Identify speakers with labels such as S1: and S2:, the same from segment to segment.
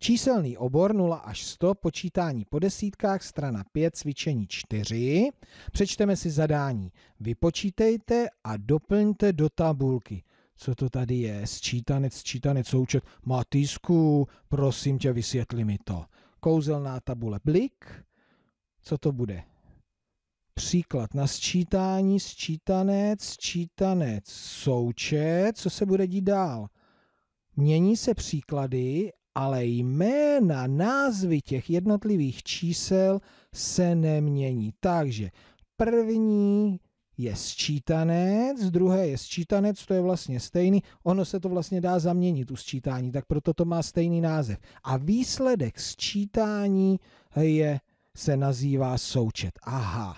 S1: Číselný obor 0 až 100, počítání po desítkách, strana 5, cvičení 4. Přečteme si zadání. Vypočítejte a doplňte do tabulky. Co to tady je? Sčítanec, sčítanec, součet. Matýsku, prosím tě, vysvětli mi to. Kouzelná tabule blik. Co to bude? Příklad na sčítání, sčítanec, sčítanec, součet. Co se bude dít dál? Mění se příklady ale jména, názvy těch jednotlivých čísel se nemění. Takže první je sčítanec, druhé je sčítanec, to je vlastně stejný, ono se to vlastně dá zaměnit u sčítání, tak proto to má stejný název. A výsledek sčítání je, se nazývá součet. Aha,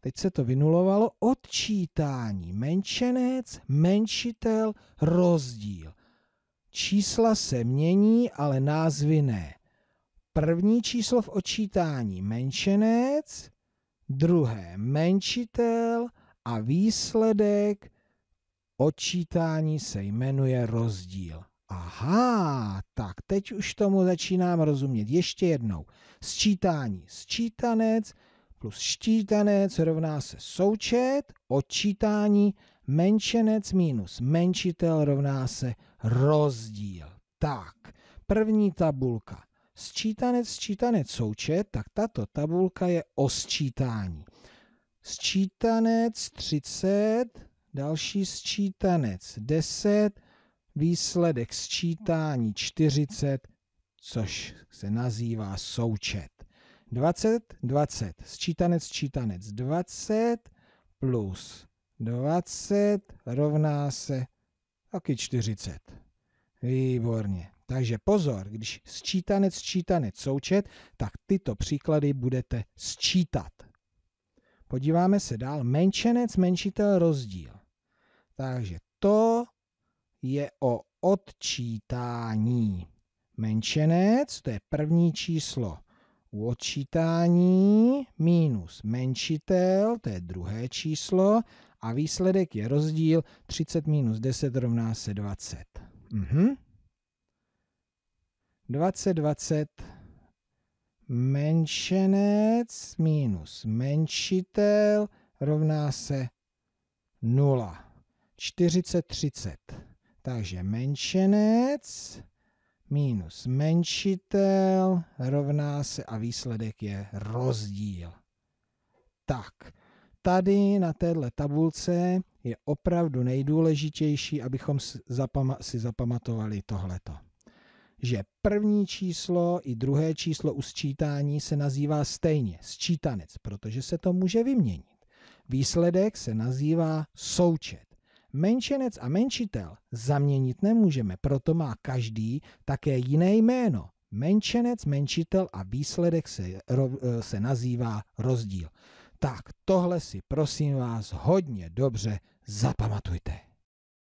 S1: teď se to vynulovalo, odčítání, menšenec, menšitel, rozdíl. Čísla se mění, ale názvy ne. První číslo v očítání menšenec, druhé menšitel a výsledek očítání se jmenuje rozdíl. Aha, tak teď už tomu začínám rozumět. Ještě jednou. Sčítání sčítanec plus štítanec rovná se součet, odčítání menšenec minus menšitel rovná se rozdíl. Tak, první tabulka. Sčítanec, sčítanec, součet, tak tato tabulka je o sčítání. Sčítanec 30, další sčítanec 10, výsledek sčítání 40, což se nazývá součet. 20, 20, sčítanec, sčítanec 20 plus 20 rovná se taky 40. Výborně. Takže pozor, když sčítanec, sčítanec, součet, tak tyto příklady budete sčítat. Podíváme se dál. Menšenec, menšitel, rozdíl. Takže to je o odčítání. Menšenec, to je první číslo odčítání, minus menšitel, to je druhé číslo, a výsledek je rozdíl 30 minus 10 rovná se 20. Mhm. 20, 20 menšenec minus menšitel rovná se 0. 40, 30. Takže menšenec minus menšitel rovná se a výsledek je rozdíl. Tak, tady na téhle tabulce je opravdu nejdůležitější, abychom si zapamatovali tohleto. Že první číslo i druhé číslo u sčítání se nazývá stejně sčítanec, protože se to může vyměnit. Výsledek se nazývá součet. Menšenec a menšitel zaměnit nemůžeme, proto má každý také jiné jméno. Menšenec, menšitel a výsledek se, se nazývá rozdíl. Tak tohle si prosím vás hodně dobře zapamatujte.